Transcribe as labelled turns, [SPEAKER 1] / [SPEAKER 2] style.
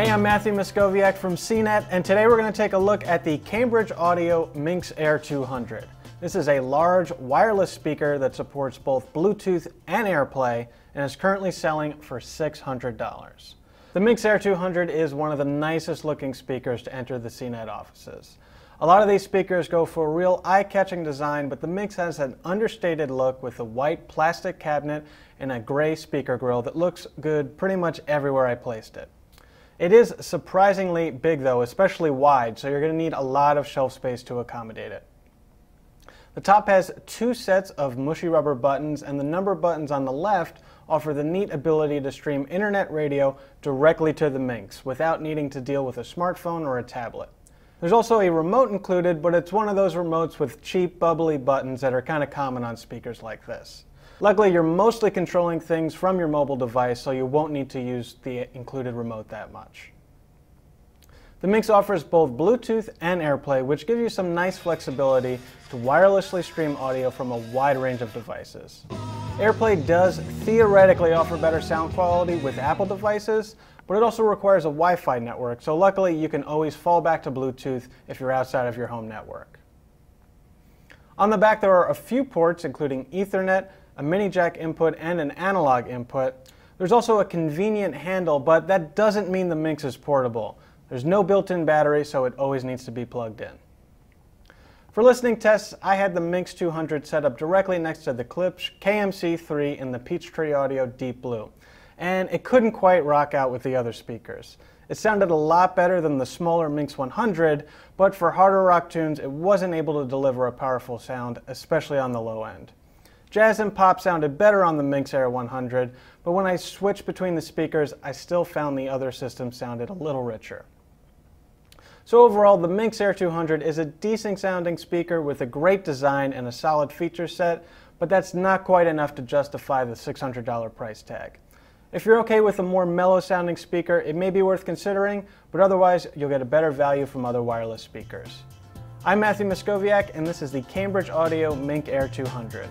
[SPEAKER 1] Hey, I'm Matthew Moskovciak from CNET, and today we're going to take a look at the Cambridge Audio Minx Air 200. This is a large wireless speaker that supports both Bluetooth and AirPlay and is currently selling for $600. The Minx Air 200 is one of the nicest looking speakers to enter the CNET offices. A lot of these speakers go for a real eye-catching design, but the Minx has an understated look with a white plastic cabinet and a gray speaker grill that looks good pretty much everywhere I placed it. It is surprisingly big though, especially wide, so you're going to need a lot of shelf space to accommodate it. The top has two sets of mushy rubber buttons and the number buttons on the left offer the neat ability to stream internet radio directly to the Minx without needing to deal with a smartphone or a tablet. There's also a remote included, but it's one of those remotes with cheap bubbly buttons that are kind of common on speakers like this. Luckily, you're mostly controlling things from your mobile device, so you won't need to use the included remote that much. The Minx offers both Bluetooth and AirPlay, which gives you some nice flexibility to wirelessly stream audio from a wide range of devices. AirPlay does theoretically offer better sound quality with Apple devices, but it also requires a Wi-Fi network, so luckily you can always fall back to Bluetooth if you're outside of your home network. On the back there are a few ports including Ethernet, a mini jack input, and an analog input. There's also a convenient handle, but that doesn't mean the Minx is portable. There's no built-in battery, so it always needs to be plugged in. For listening tests, I had the Minx 200 set up directly next to the Klipsch KMC3 in the Peachtree Audio Deep Blue, and it couldn't quite rock out with the other speakers. It sounded a lot better than the smaller Minx 100, but for harder rock tunes, it wasn't able to deliver a powerful sound, especially on the low end. Jazz and pop sounded better on the Minx Air 100, but when I switched between the speakers, I still found the other system sounded a little richer. So overall, the Minx Air 200 is a decent sounding speaker with a great design and a solid feature set, but that's not quite enough to justify the $600 price tag. If you're okay with a more mellow sounding speaker, it may be worth considering, but otherwise you'll get a better value from other wireless speakers. I'm Matthew Moskovciak, and this is the Cambridge Audio Minx Air 200.